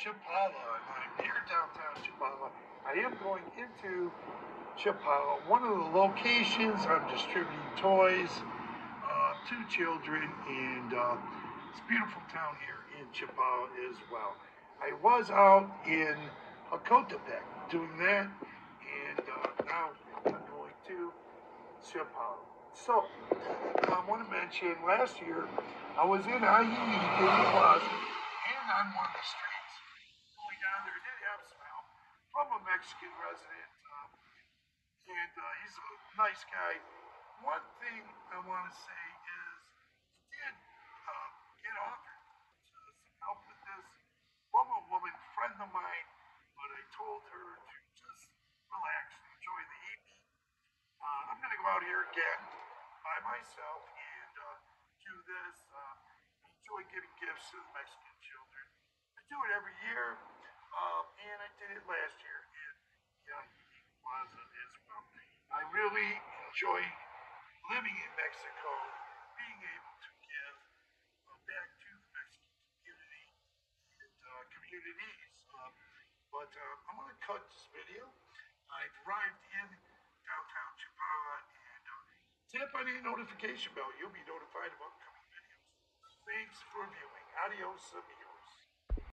Chapala, and I'm here downtown Chapala. I am going into Chapala, one of the locations I'm distributing toys uh, to children, and uh, it's beautiful town here in Chapala as well. I was out in Jocotepec doing that, and uh, now I'm going to Chapala. So, I want to mention last year I was in IE Daily Plaza Mexican resident, uh, and uh, he's a nice guy. One thing I want to say is he did uh, get offered some help with this from a woman friend of mine, but I told her to just relax and enjoy the evening. Uh, I'm going to go out here again by myself and uh, do this. Uh, enjoy giving gifts to the Mexican children. I do it every year, um, and I did it last year in Yahi Plaza as well. I really enjoy living in Mexico, being able to give uh, back to the Mexican community and uh, communities. Um, but uh, I'm going to cut this video. I've arrived in downtown Chapala and uh, tap on the notification bell. You'll be notified of upcoming videos. Thanks for viewing. Adios, amigos.